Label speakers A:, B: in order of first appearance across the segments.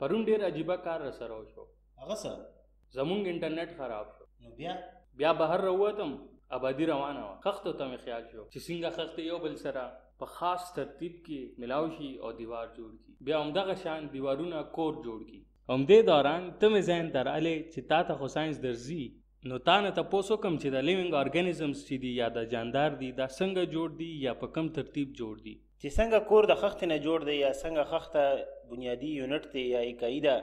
A: پرون ډیر عجیبه کار را سره وشو
B: هغه څه
A: زمونږ انټرنیټ خراب شو
B: نو بیا
A: بیا بهر راووتم آبادی روانه وه خښتو ته مې خیال شو چې څنګه خښتې یو بل سره په خاص ترتیب کې ملاو شي او دیوار جوړ کړي بیا همدغه شان دیوارونه کور جوړ کړي همدې دوران ته مې ذهن ته راغلی چې تا ته خو ساینس درځي نو تا نه تاسو کوم چې د لیوینګ ارګانیزمز چې دي یا د جاندار دي دا څنګه جوړ دي یا په کم ترتیب جوړ دي
B: چې څنګه کور د خښتې نه جوړ دی یا څنګه خښته بنیادی یونټ دی یا اکایي ده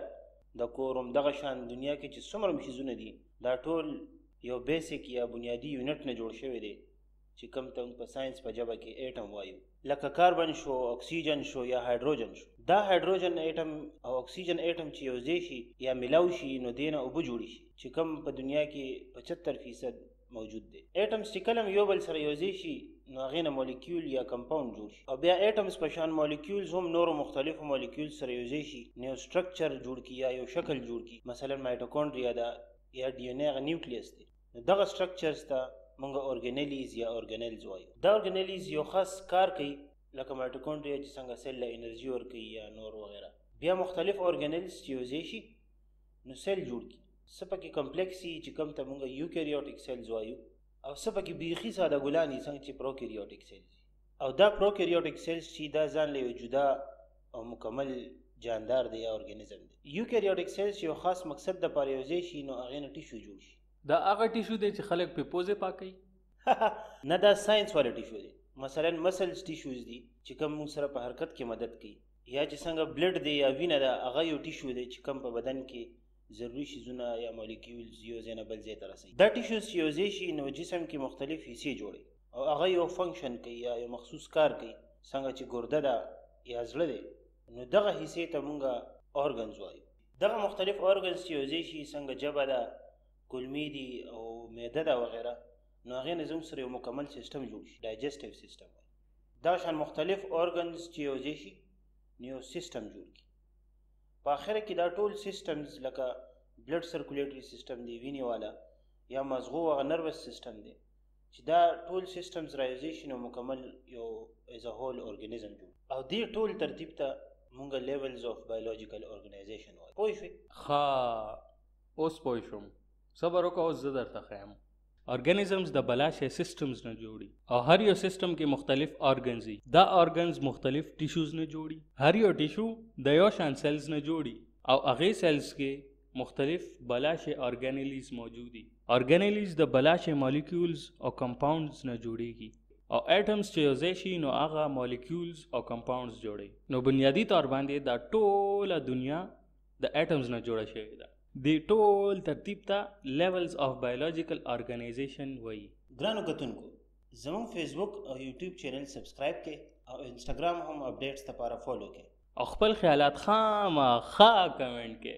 B: د کور همدغه شان دنیا کې چې څومره هم څیزونه دي دا ټول یو بیسیک یا بنیادی یونټ نه جوړ شوی دی چې کم ته په ساينس په جبه کې اټم وایو لکه کاربن شو اکسیجن شو یا هایدروجن شو دا هایدروجن اټم او اکسیجن اټم چې یوځای شي یا ملاو شي نو دینه اوبه جوړ شي چې کم په دنیا کې 75 فیصد موجود دی اټمز چې کلم یو بل سره یوځای شي نو هغه نه مولیکیول یا کمپاوند جوړ شي او بیا اټمز په شان مولیکیولز هم نورو مختلفو مولیکیول سره یوځای شي نو سټرکچر جوړ کی یا یو شکل جوړ کی مثلا مایټوکونډریا دا یا ډي ان ای غ نیوکلیس دی نو دغه سټرکچرز ته موږ اورګنلیز یا اورګنلز وایو دا اورګنلیز یو خاص کار کوي لکه مایټوکونډریا چې څنګه سیل له انرژي ورکوي یا نور وغیره بیا مختلف اورګنلز چې یوځای شي نو سیل جوړ کړي څه پکې کمپلیکس دي چې کوم ته موږ یوکریوټیک سیلز وایو او څه پکې بیخي ساده ګلان دي څنګه چې پروکریوټیک سیلز دي او دا پروکریوټیک سیلز چې دا ځان له یو جدا او مکمل جاندار دی یا ارګانیزم دی یوکریوټیک سیلز یو خاص مقصد د پاره یو ځای شي نو هغه نه ټیشو جوړ شي
A: دا هغه ټیشو دی چې خلک په پوزې پاکي
B: نه دا ساينس والا ټیشو دی مثلا مسلز ټیشوز دي چې کوم موږ سره په حرکت کې مدد کوي یا چې څنګه بلډ دی یا وینه ده هغه یو ټیشو دی چې کوم په بدن کې ضروري شیزونه یا مالیکیولز یو ځای نه بل ځای ته رسوي دا ټیشوز چې یو ځای شي نو جسم کې مختلف حصې جوړوي او هغه یو فنکشن کوي یا یو مخصوص کار کوي څنګه چې ګرده ده یا زړه دی نو دغه حصې ته مونږه اورګنز وایو دغه مختلف اورګنز چې یوځای شي څنګه جبه ده کلمې دي او معده ده وغیره نو هغې نه زموږ سره یو مکمل سیستم جوړ شي ډایجسټیو سیستم وایي دغه شان مختلف اورګنز چې یوځای شي نو یو سیستم جوړ کړي په آخره کې دا ټول سیستمز لکه بلډ سرکولیټري سیستم دی وینې والا یا مزغو هغه نروس سیستم دی چې دا ټول سیستمز راځي شي نو مکمل یو از ا هول اورګانیزم جوړ او دې ټول ترتیب ته مونږه لیولز اف بایولوژیکل اورګانایزیشن وایو پوه شئ
A: ښه اوس پوه شوم صبر وکړه اوس زه درته ښیم ارګانیزمز د بلا شی سیستمز نه جوړي او هر یو سیستم کې مختلف ارګنز دي دا ارګنز مختلف ټیشوز نه جوړي هر یو ټیشو د یو شان سیلز نه جوړي او هغه سیلز کې مختلف بلاشه ارګانیلیز موجود دي ارګانیلیز د بلاشه مالیکولز او کمپاونډز نه جوړیږي او اټمز چې یوځای شي نو هغه مالیکولز او کمپاونډز جوړي نو بنیادی طور باندې دا ټوله دنیا د اټمز نه جوړه شوې ده د ټول ترتیب ته لیولز اف بایولوژیکل ارګنایزیشن وایي
B: ګرانو کتونکو زموږ فیسبوک او یوټیوب چینل سبسکرایب کړئ او انسټاګرام هم اپډیټس لپاره فالو کړئ
A: او خپل خیالات خامخا کمنټ کړئ